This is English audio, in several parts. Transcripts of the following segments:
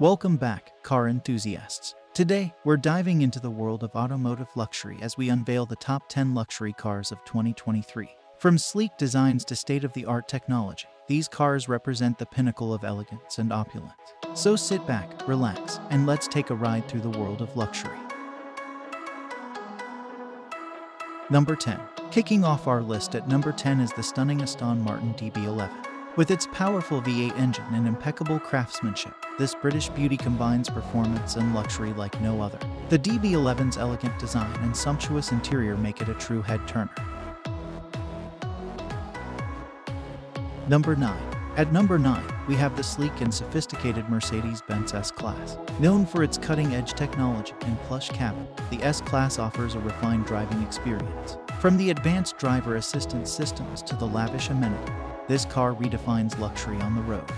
Welcome back, car enthusiasts. Today, we're diving into the world of automotive luxury as we unveil the top 10 luxury cars of 2023. From sleek designs to state of the art technology, these cars represent the pinnacle of elegance and opulence. So sit back, relax, and let's take a ride through the world of luxury. Number 10. Kicking off our list at number 10 is the stunning Aston Martin DB11. With its powerful V8 engine and impeccable craftsmanship, this British beauty combines performance and luxury like no other. The DB11's elegant design and sumptuous interior make it a true head-turner. Number 9. At number 9, we have the sleek and sophisticated Mercedes-Benz S-Class. Known for its cutting-edge technology and plush cabin, the S-Class offers a refined driving experience. From the advanced driver assistance systems to the lavish amenity, this car redefines luxury on the road.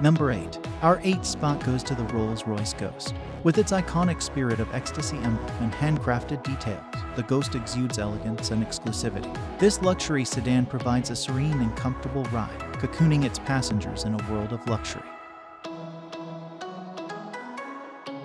Number 8. Our 8th spot goes to the Rolls-Royce Ghost. With its iconic spirit of ecstasy emblem and handcrafted details, the Ghost exudes elegance and exclusivity. This luxury sedan provides a serene and comfortable ride, cocooning its passengers in a world of luxury.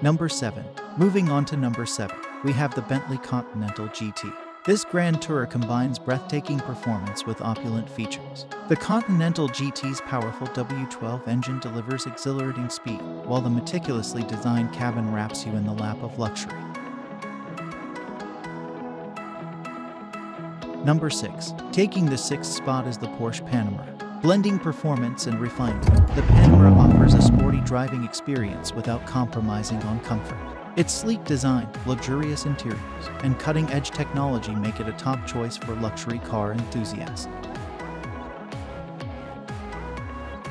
Number 7. Moving on to number 7, we have the Bentley Continental GT. This Grand Tourer combines breathtaking performance with opulent features. The Continental GT's powerful W12 engine delivers exhilarating speed, while the meticulously designed cabin wraps you in the lap of luxury. Number 6. Taking the sixth spot is the Porsche Panamera. Blending performance and refinement, the Panamera offers a sporty driving experience without compromising on comfort. Its sleek design, luxurious interiors, and cutting-edge technology make it a top choice for luxury car enthusiasts.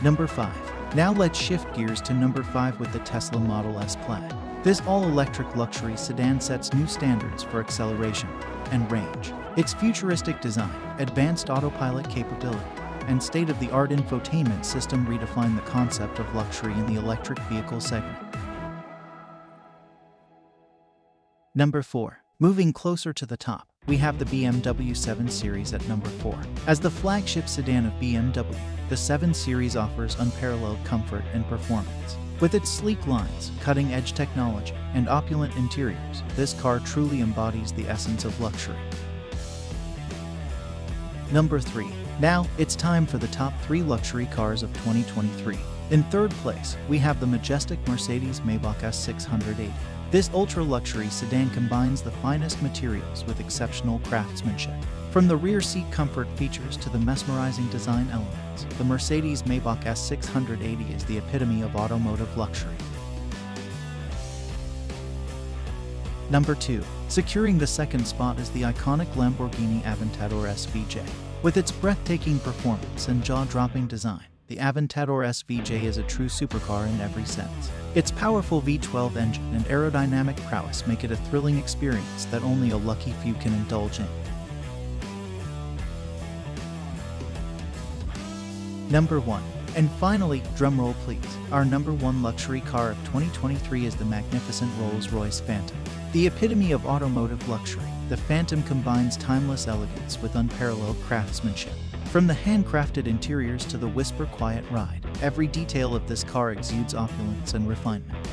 Number 5. Now let's shift gears to number 5 with the Tesla Model S Plaid. This all-electric luxury sedan sets new standards for acceleration and range. Its futuristic design, advanced autopilot capability, and state-of-the-art infotainment system redefine the concept of luxury in the electric vehicle segment. Number 4. Moving closer to the top, we have the BMW 7 Series at number 4. As the flagship sedan of BMW, the 7 Series offers unparalleled comfort and performance. With its sleek lines, cutting-edge technology, and opulent interiors, this car truly embodies the essence of luxury. Number 3. Now, it's time for the top 3 luxury cars of 2023. In third place, we have the majestic Mercedes-Maybach S680. This ultra-luxury sedan combines the finest materials with exceptional craftsmanship. From the rear seat comfort features to the mesmerizing design elements, the Mercedes-Maybach S680 is the epitome of automotive luxury. Number 2. Securing the second spot is the iconic Lamborghini Aventador SVJ. With its breathtaking performance and jaw-dropping design, the Aventador SVJ is a true supercar in every sense. Its powerful V12 engine and aerodynamic prowess make it a thrilling experience that only a lucky few can indulge in. Number 1. And finally, drumroll please, our number one luxury car of 2023 is the magnificent Rolls-Royce Phantom. The epitome of automotive luxury, the Phantom combines timeless elegance with unparalleled craftsmanship. From the handcrafted interiors to the whisper quiet ride, every detail of this car exudes opulence and refinement.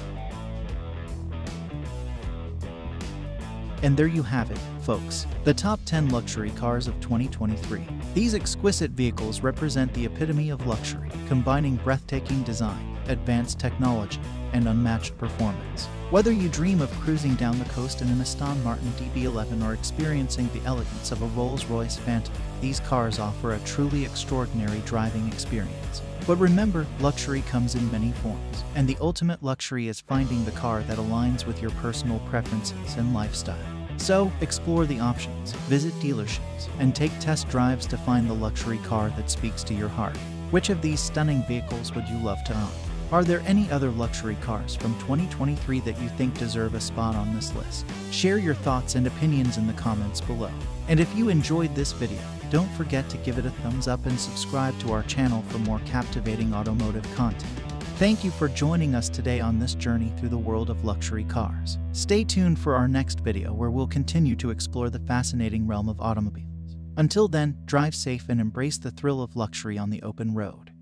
And there you have it, folks, the top 10 luxury cars of 2023. These exquisite vehicles represent the epitome of luxury, combining breathtaking design, advanced technology, and unmatched performance. Whether you dream of cruising down the coast in an Aston Martin DB11 or experiencing the elegance of a Rolls-Royce Phantom, these cars offer a truly extraordinary driving experience. But remember, luxury comes in many forms, and the ultimate luxury is finding the car that aligns with your personal preferences and lifestyle. So, explore the options, visit dealerships, and take test drives to find the luxury car that speaks to your heart. Which of these stunning vehicles would you love to own? Are there any other luxury cars from 2023 that you think deserve a spot on this list? Share your thoughts and opinions in the comments below. And if you enjoyed this video, don't forget to give it a thumbs up and subscribe to our channel for more captivating automotive content. Thank you for joining us today on this journey through the world of luxury cars. Stay tuned for our next video where we'll continue to explore the fascinating realm of automobiles. Until then, drive safe and embrace the thrill of luxury on the open road.